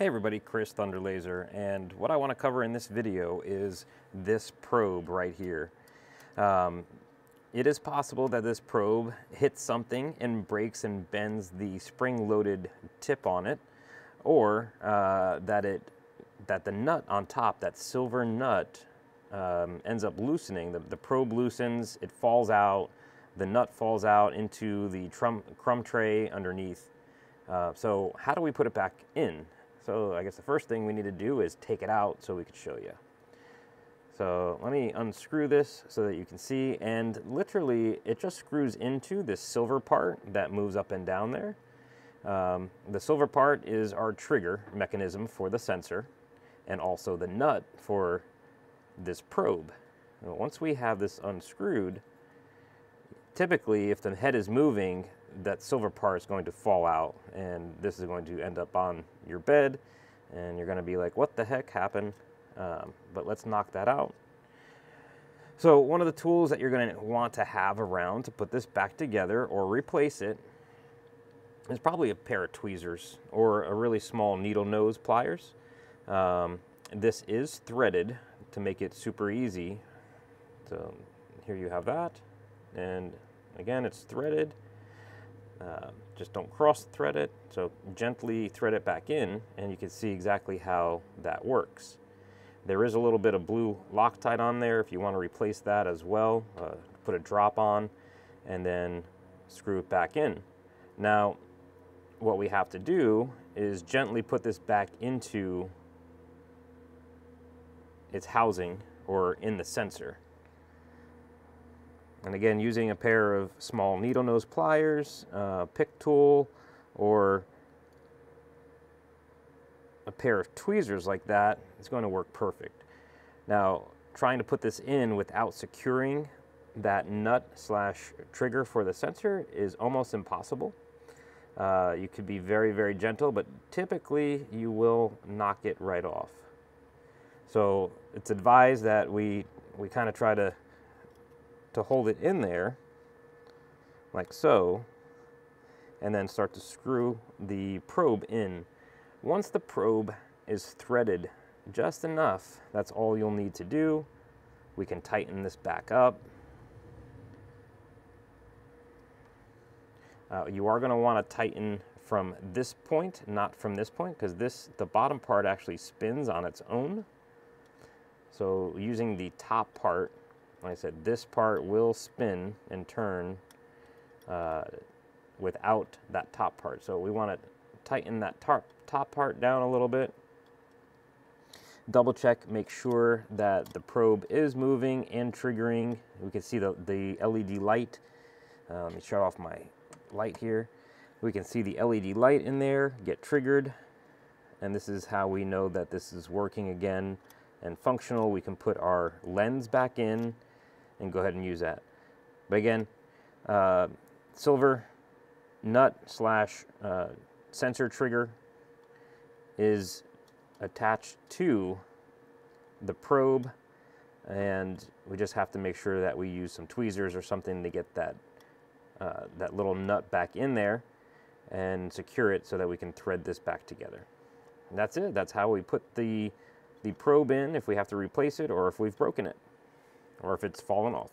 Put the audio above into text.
Hey everybody, Chris Thunder Laser, and what I want to cover in this video is this probe right here. Um, it is possible that this probe hits something and breaks and bends the spring-loaded tip on it, or uh, that it that the nut on top, that silver nut, um, ends up loosening. The, the probe loosens, it falls out, the nut falls out into the crumb tray underneath. Uh, so how do we put it back in? So I guess the first thing we need to do is take it out so we could show you. So let me unscrew this so that you can see. And literally, it just screws into this silver part that moves up and down there. Um, the silver part is our trigger mechanism for the sensor and also the nut for this probe. Now, once we have this unscrewed, typically if the head is moving, that silver part is going to fall out and this is going to end up on your bed and you're going to be like, what the heck happened? Um, but let's knock that out. So one of the tools that you're going to want to have around to put this back together or replace it is probably a pair of tweezers or a really small needle nose pliers. Um, this is threaded to make it super easy. So here you have that. And again, it's threaded. Uh, just don't cross thread it. So gently thread it back in and you can see exactly how that works. There is a little bit of blue Loctite on there if you want to replace that as well. Uh, put a drop on and then screw it back in. Now, what we have to do is gently put this back into its housing or in the sensor. And again, using a pair of small needle nose pliers, uh, pick tool, or a pair of tweezers like that is going to work perfect. Now, trying to put this in without securing that nut slash trigger for the sensor is almost impossible. Uh, you could be very, very gentle, but typically you will knock it right off. So it's advised that we, we kind of try to to hold it in there like so and then start to screw the probe in. Once the probe is threaded just enough, that's all you'll need to do. We can tighten this back up. Uh, you are going to want to tighten from this point, not from this point, because this the bottom part actually spins on its own. So using the top part like I said, this part will spin and turn uh, without that top part. So we want to tighten that top, top part down a little bit. Double check, make sure that the probe is moving and triggering. We can see the, the LED light. Uh, let me shut off my light here. We can see the LED light in there get triggered. And this is how we know that this is working again and functional. We can put our lens back in and go ahead and use that. But again, uh, silver nut slash uh, sensor trigger is attached to the probe and we just have to make sure that we use some tweezers or something to get that uh, that little nut back in there and secure it so that we can thread this back together. And that's it. That's how we put the the probe in if we have to replace it or if we've broken it or if it's fallen off.